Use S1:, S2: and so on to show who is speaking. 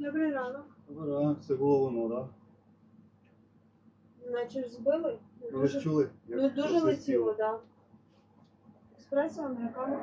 S1: Добрий ранок.
S2: Добрий ранок, це було воно, так?
S1: Наче ж збили.
S2: Да? Ви ж чули? як
S1: Ну дуже летіло, так. Да. Експресо американо.